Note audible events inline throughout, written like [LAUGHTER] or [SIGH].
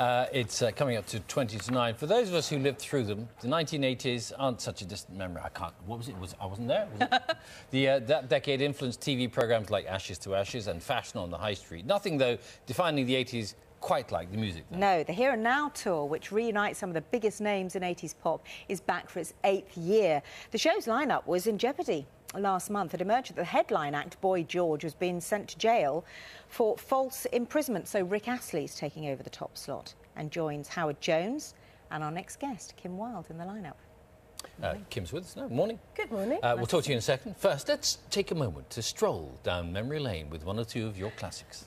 Uh, it's uh, coming up to 20 to 9. For those of us who lived through them, the 1980s aren't such a distant memory. I can't. What was it? Was I wasn't there? Was [LAUGHS] the, uh, that decade influenced TV programs like Ashes to Ashes and Fashion on the High Street. Nothing, though, defining the 80s quite like the music. Though. No, the Here and Now tour, which reunites some of the biggest names in 80s pop, is back for its eighth year. The show's lineup was in jeopardy last month. It emerged that the headline act, Boy George, was being sent to jail for false imprisonment. So Rick Astley is taking over the top slot and joins Howard Jones and our next guest, Kim Wilde, in the lineup. Uh, Kim's with us now. Morning. Good morning. Uh, we'll talk to you in a second. First, let's take a moment to stroll down memory lane with one or two of your classics.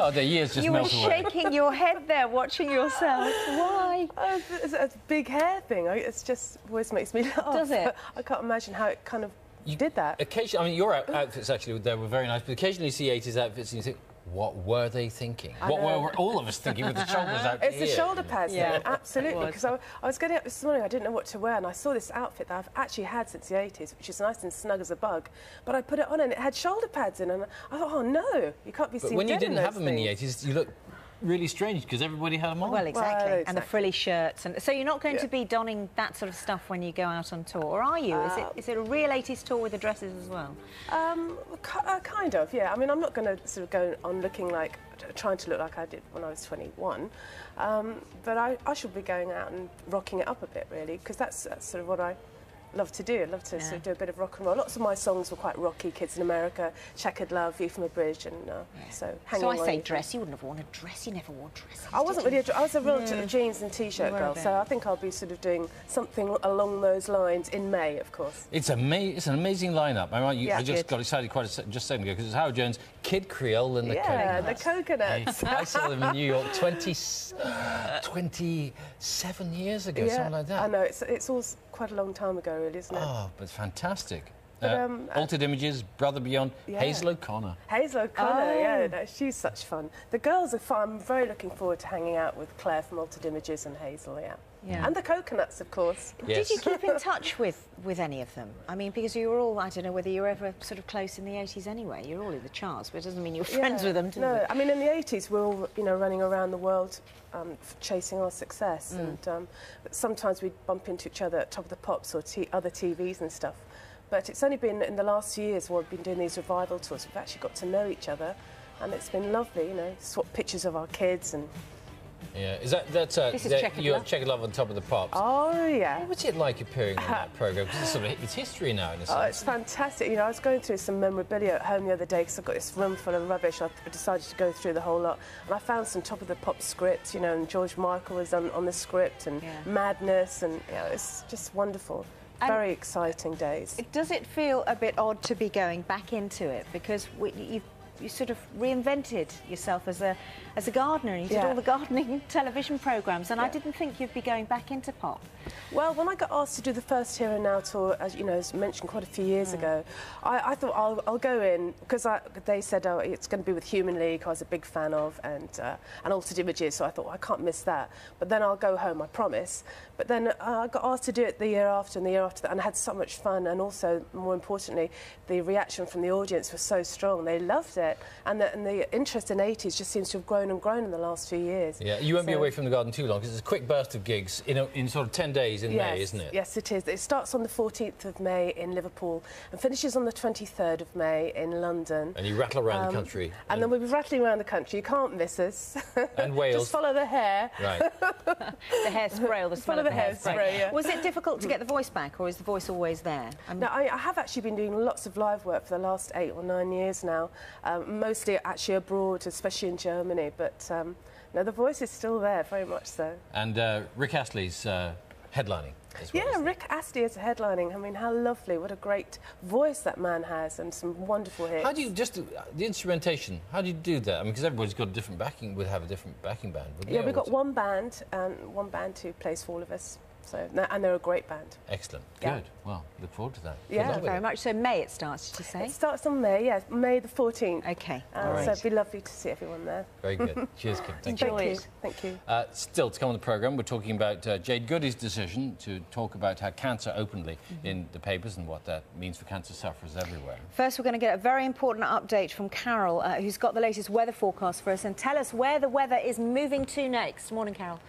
Oh, the years just You were melt away. shaking your head there, watching yourself. Why? [LAUGHS] Oh, it's a big hair thing. I- It's just always makes me [LAUGHS] laugh. Does it? [LAUGHS] I can't imagine how it kind of you did that. Occasionally, I mean, your outfits actually they were very nice, but occasionally you see 80s outfits and you think, what were they thinking? What know. were all of us thinking with the shoulders out? to [LAUGHS] It's the here? shoulder pads, Yeah, yeah, absolutely. Because I, I was getting up this morning, I didn't know what to wear, and I saw this outfit that I've actually had since the 80s, which is nice and snug as a bug. But I put it on and it had shoulder pads in, and I thought, oh no, you can't be But seen when you dead in didn't have those them in the 80s, you look really strange because everybody had them on. Well, exactly. And the frilly shirts. And so you're not going to be donning that sort of stuff when you go out on tour, or are you? is, it, is it a real 80s tour with the dresses as well? Um, uh, kind of, yeah. I mean, I'm not going to sort of go on looking like, trying to look like I did when I was 21. Um, but I, I should be going out and rocking it up a bit, really, because that's, that's sort of what I love to do. I love to sort of do a bit of rock and roll. Lots of my songs were quite rocky, Kids in America, Chequered Love, View from a Bridge, and uh, so hanging So I on say dress. You wouldn't have worn a dress. You never wore dresses. I wasn't did really. A, you? dr- I was a real t- jeans and t-shirt You were a girl, so I think I'll be sort of doing something along those lines in May, of course. It's, ama- it's an amazing lineup. I, you, Yeah, I just good. got excited quite a se- just a second ago because it's Howard Jones, Kid Creole and the yeah, Coconuts. the coconuts. I saw them in New York [LAUGHS] 20, 27 years ago, something like that. I know it's it's all quite a long time ago, really, isn't it? Oh, but fantastic. But, Uh, um, Altered Images, Brother Beyond, Yeah. Hazel O'Connor. Hazel O'Connor, Oh. yeah, no, she's such fun. The girls are fun. I'm very looking forward to hanging out with Claire from Altered Images and Hazel, yeah. Yeah. And the coconuts, of course. Yes. Did you keep in touch with, with any of them? I mean, because you were all, I don't know whether you were ever sort of close in the 80s anyway. You're all in the charts, but it doesn't mean you were friends Yeah. with them, does No, it? I mean in the 80s we were all, you know, running around the world um, chasing our success, Mm. and um, sometimes we'd bump into each other at Top of the Pops or t- other TVs and stuff. But it's only been in the last few years while we've been doing these revival tours, we've actually got to know each other, and it's been lovely, you know, swap pictures of our kids and. Yeah, is that that's uh, This is that- Chequered you're Love. Chequered Love on top of the pops? Oh yeah. What was it like appearing on that program? Because it's sort of it's history now in a sense. Oh, it's fantastic. You know, I was going through some memorabilia at home the other day because I've got this room full of rubbish. I decided to go through the whole lot. And I found some top of the pop scripts, you know, and George Michael was on, on the script and Yeah. Madness. And, you know, it's just wonderful. And- Very exciting days. Does it feel a bit odd to be going back into it? Because we, you, you sort of reinvented yourself as a, as a gardener and you did all the gardening [LAUGHS] television programmes and I didn't think you'd be going back into pop. Well, when I got asked to do the first Here and Now tour, as you know, as mentioned quite a few years ago, I, I thought I'll, I'll go in because they said oh, it's going to be with Human League, I was a big fan of, and uh, and Altered Images, so I thought well, I can't miss that. But then I'll go home, I promise. But then uh, I got asked to do it the year after and the year after that, and I had so much fun, and also more importantly, the reaction from the audience was so strong. They loved it, it. And the, and the interest in 80s just seems to have grown and grown in the last few years. Yeah, you won't be away from the garden too long because it's a quick burst of gigs in, a, in sort of 10 days in Yes, May, isn't it? Yes, it is. It starts on the 14th of May in Liverpool and finishes on the 23rd of May in London. And you rattle around Um, the country. And then we'll be rattling around the country. You can't miss us. And [LAUGHS] Wales. Just follow the hair. Right. [LAUGHS] The hairspray or the [LAUGHS] smell Full of of the hairspray, hairspray. yeah. Was it difficult to get the voice back, or is the voice always there? Um, No, I, I have actually been doing lots of live work for the last eight or nine years now, um, mostly actually abroad, especially in Germany. But um, no, the voice is still there, very much so. and uh, Rick Astley's uh, headlining well. Yeah. Rick Astley is headlining. I mean, how lovely! What a great voice that man has, and some wonderful hits. How do you just the instrumentation? How do you do that? I mean, because everybody's got a different backing, would have a different backing band. Yeah, we've got one band, and one band who plays for all of us. So, and they're a great band. Excellent. Yeah. Good. Well, look forward to that. Yeah. luck Thank you with very it. much. So May it starts, did you say? It starts on May, yes, May the 14th. Okay. Uh, all right. So it'd be lovely to see everyone there. Very good. Cheers, Kim. [LAUGHS] Thank you. Enjoy Thank it. you. Thank you. Uh, still to come on the programme, we're talking about uh, Jade Goody's decision to talk about her cancer openly Mm-hmm. in the papers and what that means for cancer sufferers everywhere. First, we're going to get a very important update from Carol, uh, who's got the latest weather forecast for us, and tell us where the weather is moving to next. Morning, Carol.